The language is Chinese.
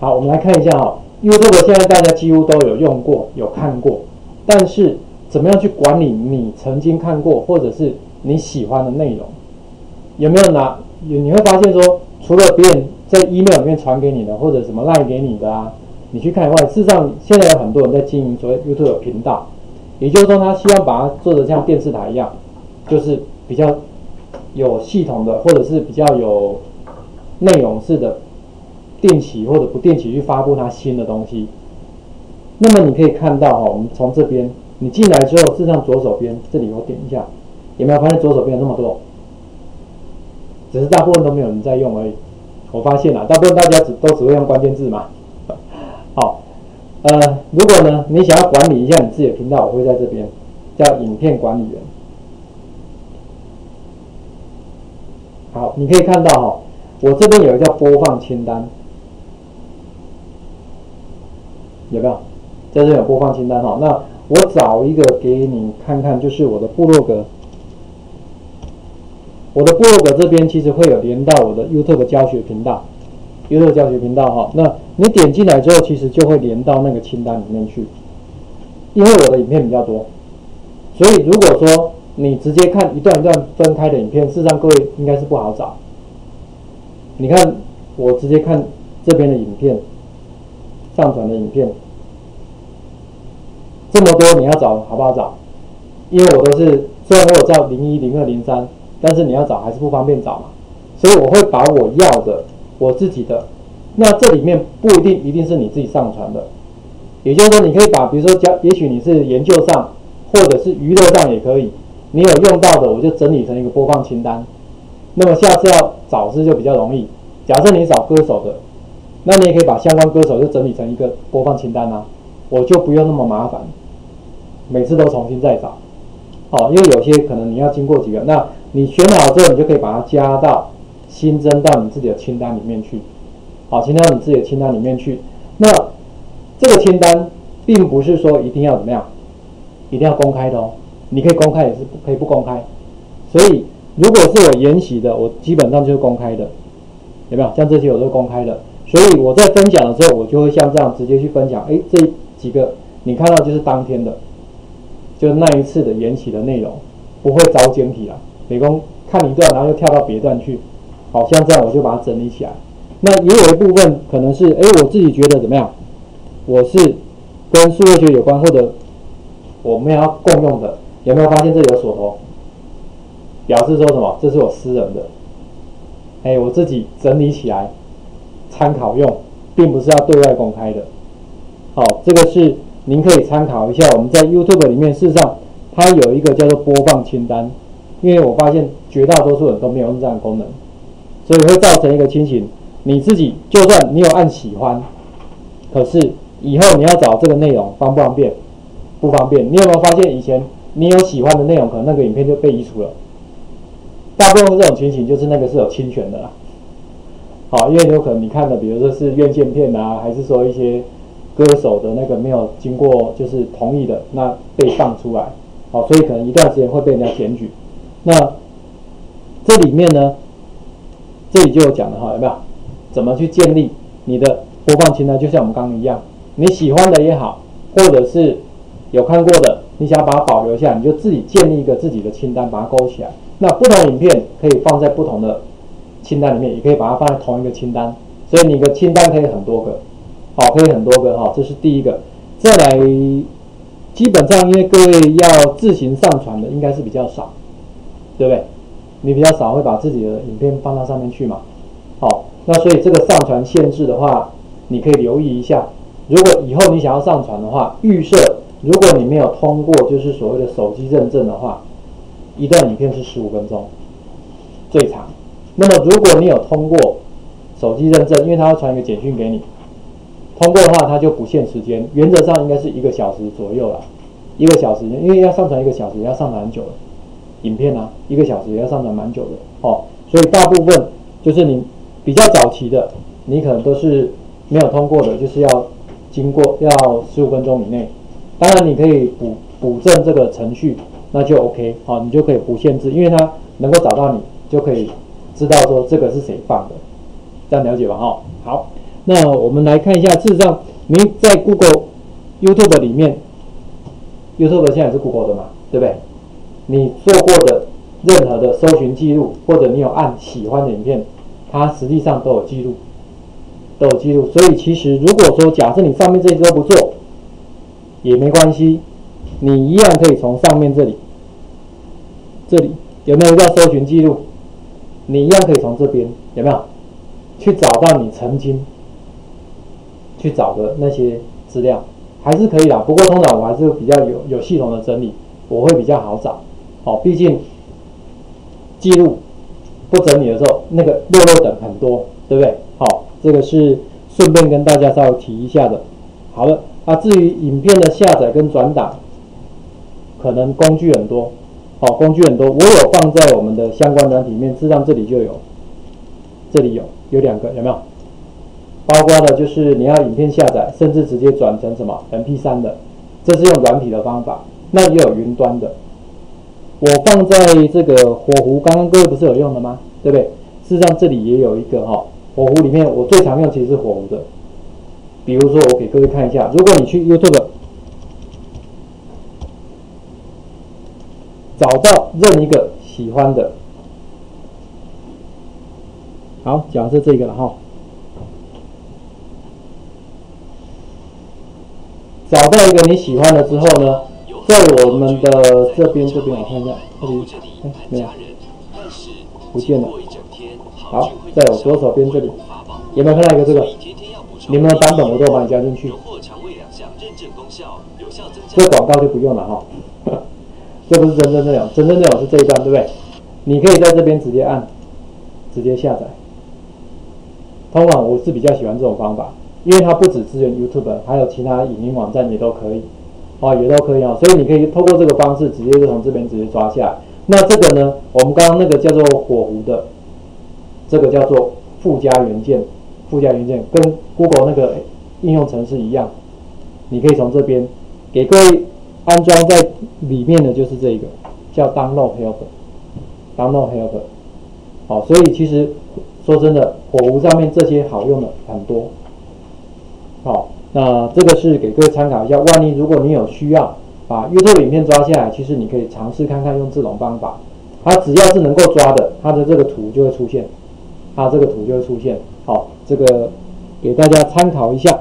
好，我们来看一下哈，YouTube 现在大家几乎都有用过、有看过，但是怎么样去管理你曾经看过或者是你喜欢的内容？有没有拿？你你会发现说，除了别人在 email 里面传给你的，或者什么赖给你的啊，你去看以外，事实上现在有很多人在经营所谓 YouTube 频道，也就是说他希望把它做的像电视台一样，就是比较有系统的，或者是比较有内容式的。定期或者不定期去发布它新的东西，那么你可以看到哈，我们从这边你进来之后，事实上左手边这里我点一下，有没有发现左手边有那么多？只是大部分都没有人在用而已。我发现了，大部分大家只都只会用关键字嘛。好，呃，如果呢你想要管理一下你自己的频道，我会在这边叫影片管理员。好，你可以看到哈，我这边有一个叫播放清单。有没有？在这有播放清单哈。那我找一个给你看看，就是我的部落格。我的部落格这边其实会有连到我的 YouTube 教学频道，YouTube 教学频道哈。那你点进来之后，其实就会连到那个清单里面去。因为我的影片比较多，所以如果说你直接看一段一段分开的影片，事实上各位应该是不好找。你看我直接看这边的影片。上传的影片这么多，你要找好不好找？因为我都是虽然我有照零一、零二、零三，但是你要找还是不方便找嘛。所以我会把我要的、我自己的，那这里面不一定一定是你自己上传的，也就是说，你可以把比如说教，也许你是研究上或者是娱乐上也可以，你有用到的，我就整理成一个播放清单。那么下次要找是就比较容易。假设你找歌手的。那你也可以把相关歌手就整理成一个播放清单啊，我就不用那么麻烦，每次都重新再找，哦，因为有些可能你要经过几个，那你选好之后，你就可以把它加到新增到你自己的清单里面去，好，新增到你自己的清单里面去。那这个清单并不是说一定要怎么样，一定要公开的哦，你可以公开也是可以不公开。所以如果是我研习的，我基本上就是公开的，有没有？像这些我都公开的。所以我在分享的时候，我就会像这样直接去分享。哎，这几个你看到就是当天的，就那一次的延期的内容，不会找简体了。美工看一段，然后又跳到别段去，好像这样我就把它整理起来。那也有一部分可能是，哎，我自己觉得怎么样？我是跟数学学有关，或者我们要共用的，有没有发现这里有锁头？表示说什么？这是我私人的，哎，我自己整理起来。参考用，并不是要对外公开的。好，这个是您可以参考一下。我们在 YouTube 里面，事实上它有一个叫做播放清单，因为我发现绝大多数人都没有用这样的功能，所以会造成一个情形：你自己就算你有按喜欢，可是以后你要找这个内容方不方便？不方便。你有没有发现以前你有喜欢的内容，可能那个影片就被移除了？大部分这种情形就是那个是有侵权的啦。好，因为有可能你看的，比如说是院线片啊，还是说一些歌手的那个没有经过就是同意的，那被放出来，好，所以可能一段时间会被人家检举。那这里面呢，这里就有讲了哈，有没有？怎么去建立你的播放清单？就像我们刚刚一样，你喜欢的也好，或者是有看过的，你想把它保留下，你就自己建立一个自己的清单，把它勾起来。那不同影片可以放在不同的。清单里面也可以把它放在同一个清单，所以你的清单可以很多个，好，可以很多个哈，这是第一个。再来，基本上因为各位要自行上传的应该是比较少，对不对？你比较少会把自己的影片放到上面去嘛？好，那所以这个上传限制的话，你可以留意一下。如果以后你想要上传的话，预设如果你没有通过就是所谓的手机认证的话，一段影片是十五分钟，最长。那么，如果你有通过手机认证，因为它会传一个简讯给你，通过的话，它就不限时间，原则上应该是一个小时左右了。一个小时，因为要上传一个小时，要上传很久的影片啊，一个小时也要上传蛮久的哦。所以大部分就是你比较早期的，你可能都是没有通过的，就是要经过要十五分钟以内。当然，你可以补补正这个程序，那就 OK 好，你就可以不限制，因为它能够找到你，就可以。知道说这个是谁放的，这样了解吧？哈，好，那我们来看一下，事实上，你在 Google、YouTube 里面，YouTube 现在是 Google 的嘛，对不对？你做过的任何的搜寻记录，或者你有按喜欢的影片，它实际上都有记录，都有记录。所以其实如果说假设你上面这些都不做，也没关系，你一样可以从上面这里，这里有没有一个搜寻记录？你一样可以从这边有没有去找到你曾经去找的那些资料，还是可以的。不过通常我还是比较有有系统的整理，我会比较好找。哦，毕竟记录不整理的时候，那个漏漏等很多，对不对？好，这个是顺便跟大家稍微提一下的。好了，啊，至于影片的下载跟转档，可能工具很多，好，工具很多，我有放在我们的相关软体里面，事实上这里就有，这里有有两个，有没有？包括的就是你要影片下载，甚至直接转成什么 MP3 的，这是用软体的方法。那也有云端的。我放在这个火狐，刚刚各位不是有用的吗？对不对？事实上这里也有一个哈，火狐里面我最常用其实是火狐的。比如说我给各位看一下，如果你去 YouTube 找到任一个喜欢的，好，假设这个了哈，找到一个你喜欢的之后呢？在我们的这边，这边我看一下，这里哎没有，不见了。好，在我左手边这里，有没有看到一个这个？你们的版本我都把你加进去。这广告就不用了哈，这不是真正内容，真正内容是这一段，对不对？你可以在这边直接按，直接下载。通常我是比较喜欢这种方法，因为它不只支援 YouTube，还有其他影音网站也都可以。哦，也都可以啊，所以你可以透过这个方式，直接就从这边直接抓下来。那这个呢，我们刚刚那个叫做火狐的，这个叫做附加元件，附加元件跟 Google 那个应用程式一样，你可以从这边给各位安装在里面的就是这个叫 Download helper，download helper，。好，所以其实说真的，火狐上面这些好用的很多。好。那这个是给各位参考一下，万一如果你有需要把 YouTube 影片抓下来，其实你可以尝试看看用这种方法，它只要是能够抓的，它的这个图就会出现，它这个图就会出现。好，这个给大家参考一下。